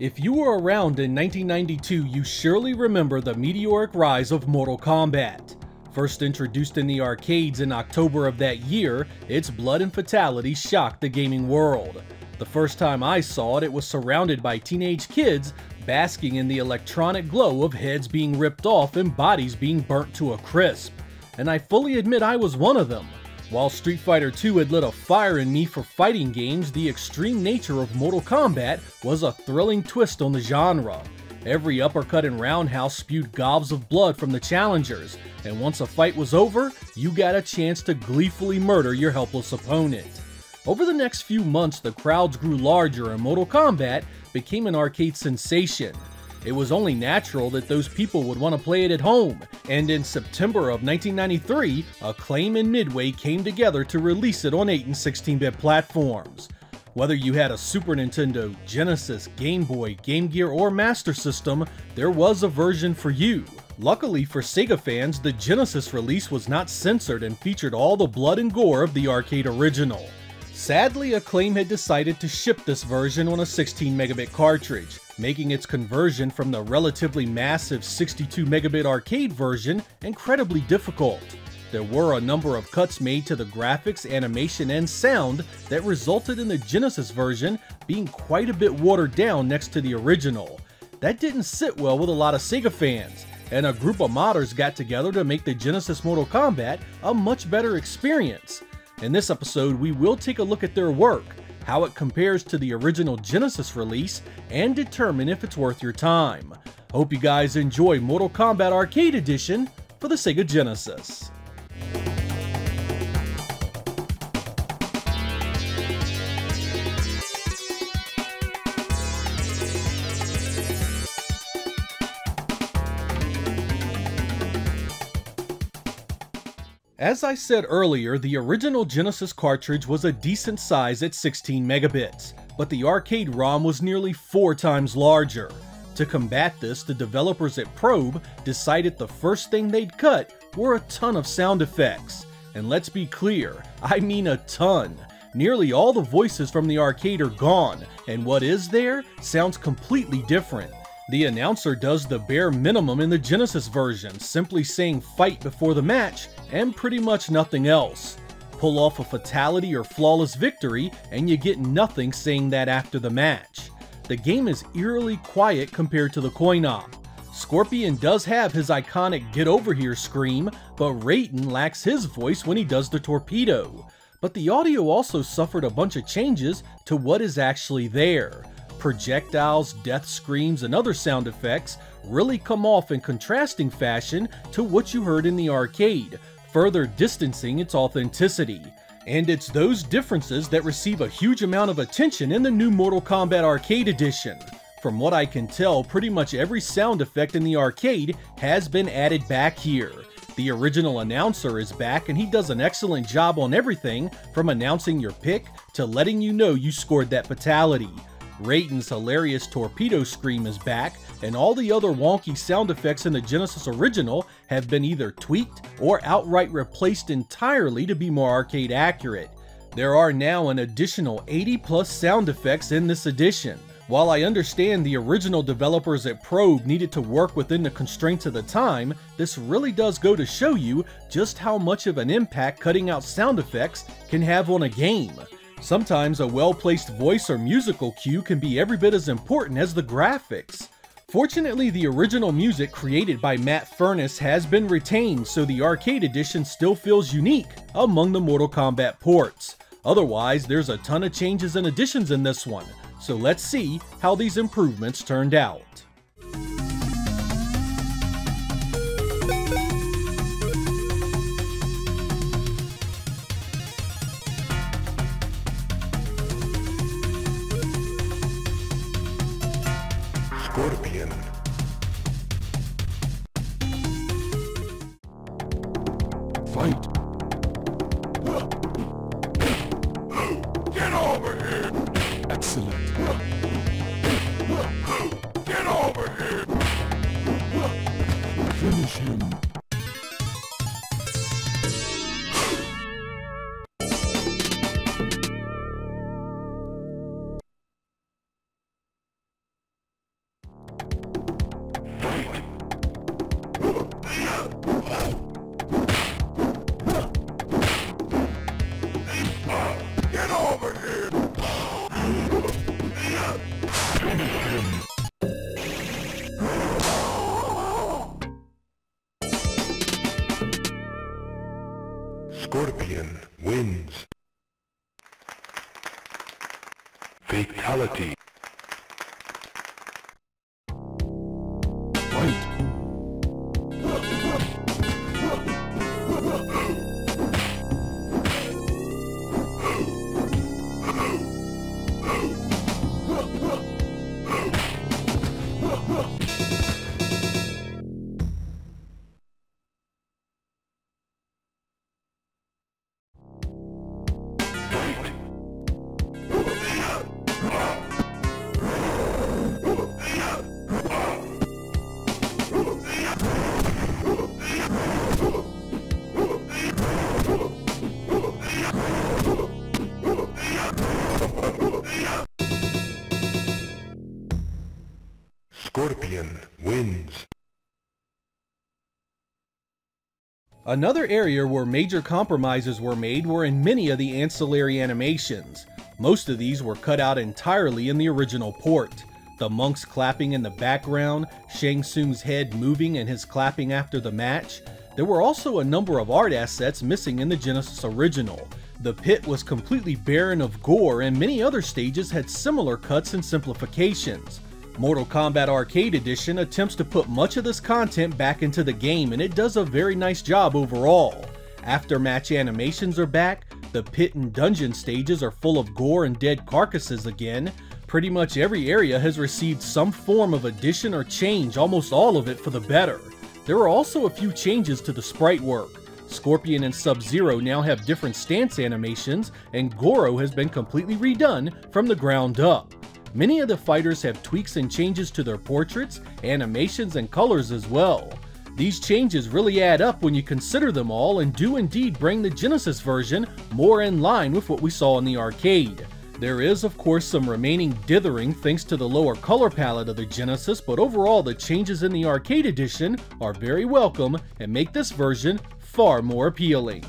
If you were around in 1992, you surely remember the meteoric rise of Mortal Kombat. First introduced in the arcades in October of that year, its blood and fatality shocked the gaming world. The first time I saw it, it was surrounded by teenage kids basking in the electronic glow of heads being ripped off and bodies being burnt to a crisp. And I fully admit I was one of them. While Street Fighter II had lit a fire in me for fighting games, the extreme nature of Mortal Kombat was a thrilling twist on the genre. Every uppercut and roundhouse spewed gobs of blood from the challengers, and once a fight was over, you got a chance to gleefully murder your helpless opponent. Over the next few months, the crowds grew larger and Mortal Kombat became an arcade sensation. It was only natural that those people would want to play it at home, and in September of 1993, Acclaim and Midway came together to release it on 8 and 16-bit platforms. Whether you had a Super Nintendo, Genesis, Game Boy, Game Gear, or Master System, there was a version for you. Luckily for Sega fans, the Genesis release was not censored and featured all the blood and gore of the arcade original. Sadly, Acclaim had decided to ship this version on a 16 megabit cartridge, making its conversion from the relatively massive 62 megabit arcade version incredibly difficult. There were a number of cuts made to the graphics, animation, and sound that resulted in the Genesis version being quite a bit watered down next to the original. That didn't sit well with a lot of Sega fans, and a group of modders got together to make the Genesis Mortal Kombat a much better experience. In this episode, we will take a look at their work, how it compares to the original Genesis release, and determine if it's worth your time. Hope you guys enjoy Mortal Kombat Arcade Edition for the Sega Genesis. As I said earlier, the original Genesis cartridge was a decent size at 16 megabits, but the arcade ROM was nearly four times larger. To combat this, the developers at Probe decided the first thing they'd cut were a ton of sound effects. And let's be clear, I mean a ton. Nearly all the voices from the arcade are gone, and what is there sounds completely different. The announcer does the bare minimum in the Genesis version, simply saying fight before the match, and pretty much nothing else. Pull off a fatality or flawless victory, and you get nothing saying that after the match. The game is eerily quiet compared to the coin op. Scorpion does have his iconic get over here scream, but Raiden lacks his voice when he does the torpedo. But the audio also suffered a bunch of changes to what is actually there projectiles, death screams, and other sound effects really come off in contrasting fashion to what you heard in the arcade, further distancing its authenticity. And it's those differences that receive a huge amount of attention in the new Mortal Kombat Arcade Edition. From what I can tell, pretty much every sound effect in the arcade has been added back here. The original announcer is back and he does an excellent job on everything from announcing your pick to letting you know you scored that fatality. Raiden's hilarious torpedo scream is back, and all the other wonky sound effects in the Genesis original have been either tweaked or outright replaced entirely to be more arcade accurate. There are now an additional 80 plus sound effects in this edition. While I understand the original developers at Probe needed to work within the constraints of the time, this really does go to show you just how much of an impact cutting out sound effects can have on a game. Sometimes a well-placed voice or musical cue can be every bit as important as the graphics. Fortunately, the original music created by Matt Furniss has been retained, so the arcade edition still feels unique among the Mortal Kombat ports. Otherwise, there's a ton of changes and additions in this one, so let's see how these improvements turned out. Scorpion. Finish him. Fight. Another area where major compromises were made were in many of the ancillary animations. Most of these were cut out entirely in the original port. The monks clapping in the background, Shang Tsung's head moving and his clapping after the match. There were also a number of art assets missing in the Genesis original. The pit was completely barren of gore and many other stages had similar cuts and simplifications. Mortal Kombat Arcade Edition attempts to put much of this content back into the game and it does a very nice job overall. Aftermatch animations are back, the pit and dungeon stages are full of gore and dead carcasses again, pretty much every area has received some form of addition or change, almost all of it for the better. There are also a few changes to the sprite work. Scorpion and Sub-Zero now have different stance animations, and Goro has been completely redone from the ground up. Many of the fighters have tweaks and changes to their portraits, animations, and colors as well. These changes really add up when you consider them all and do indeed bring the Genesis version more in line with what we saw in the arcade. There is of course some remaining dithering thanks to the lower color palette of the Genesis, but overall the changes in the arcade edition are very welcome and make this version far more appealing.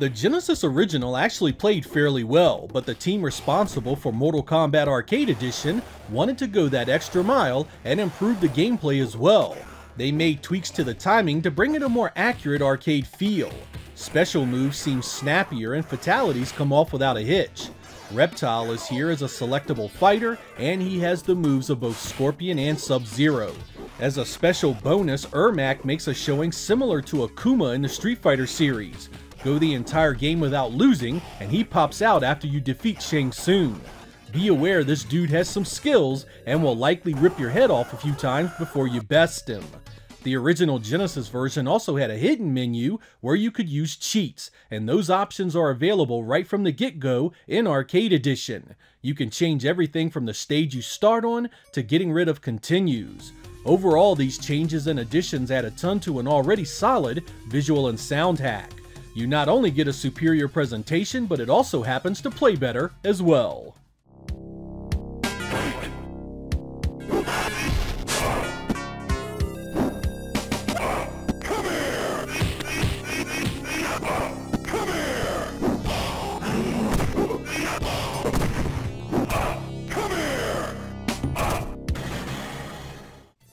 The Genesis original actually played fairly well, but the team responsible for Mortal Kombat Arcade Edition wanted to go that extra mile and improve the gameplay as well. They made tweaks to the timing to bring it a more accurate arcade feel. Special moves seem snappier and fatalities come off without a hitch. Reptile is here as a selectable fighter, and he has the moves of both Scorpion and Sub-Zero. As a special bonus, Ermac makes a showing similar to Akuma in the Street Fighter series, Go the entire game without losing, and he pops out after you defeat Shang Tsung. Be aware this dude has some skills and will likely rip your head off a few times before you best him. The original Genesis version also had a hidden menu where you could use cheats, and those options are available right from the get-go in Arcade Edition. You can change everything from the stage you start on to getting rid of continues. Overall, these changes and additions add a ton to an already solid visual and sound hack. You not only get a superior presentation, but it also happens to play better as well.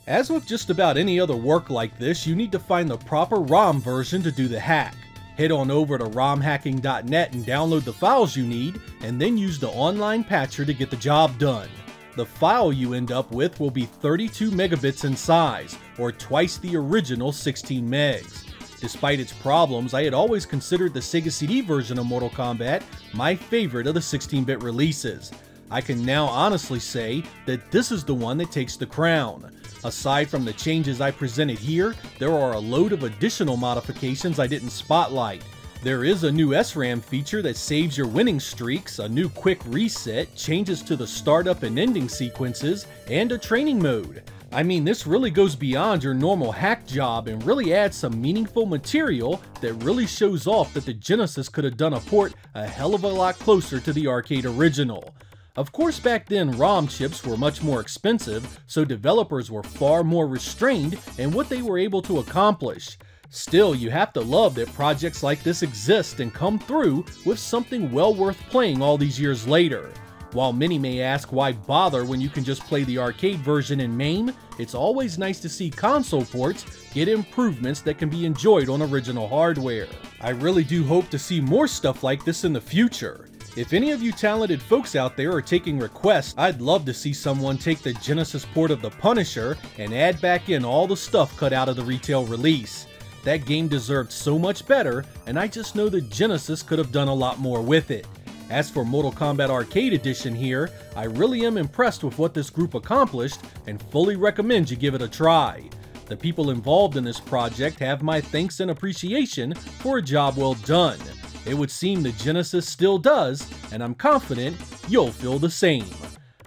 As with just about any other work like this, you need to find the proper ROM version to do the hack. Head on over to romhacking.net and download the files you need, and then use the online patcher to get the job done. The file you end up with will be 32 megabits in size, or twice the original 16 megs. Despite its problems, I had always considered the Sega CD version of Mortal Kombat my favorite of the 16-bit releases. I can now honestly say that this is the one that takes the crown. Aside from the changes I presented here, there are a load of additional modifications I didn't spotlight. There is a new SRAM feature that saves your winning streaks, a new quick reset, changes to the startup and ending sequences, and a training mode. I mean, this really goes beyond your normal hack job and really adds some meaningful material that really shows off that the Genesis could have done a port a hell of a lot closer to the arcade original. Of course, back then ROM chips were much more expensive, so developers were far more restrained in what they were able to accomplish. Still, you have to love that projects like this exist and come through with something well worth playing all these years later. While many may ask why bother when you can just play the arcade version in MAME, it's always nice to see console ports get improvements that can be enjoyed on original hardware. I really do hope to see more stuff like this in the future. If any of you talented folks out there are taking requests, I'd love to see someone take the Genesis port of The Punisher and add back in all the stuff cut out of the retail release. That game deserved so much better, and I just know the Genesis could have done a lot more with it. As for Mortal Kombat Arcade Edition here, I really am impressed with what this group accomplished and fully recommend you give it a try. The people involved in this project have my thanks and appreciation for a job well done. It would seem the Genesis still does, and I'm confident you'll feel the same.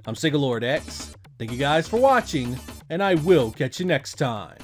I'm Lord X, thank you guys for watching, and I will catch you next time.